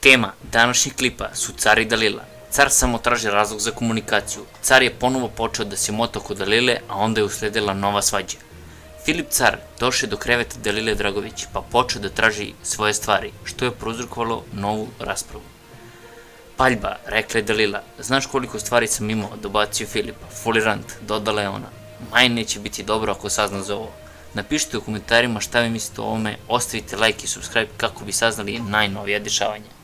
Tema današnjih klipa su car i Dalila. Car samo traži razlog za komunikaciju. Car je ponovo počeo da se mota oko Dalile, a onda je usledila nova svađa. Filip Car došao do kreveta Dalile Dragović pa počeo da traži svoje stvari, što je prouzrokovalo novu raspravu. Paljba, rekla je Dalila, znaš koliko stvari sam imao, dobacio Filipa, folirant, dodala je ona. Maj neće biti dobro ako sazna za ovo. Napišite u komentarima šta vi mislite o ovome, ostavite like i subscribe kako bi saznali najnovija dešavanja.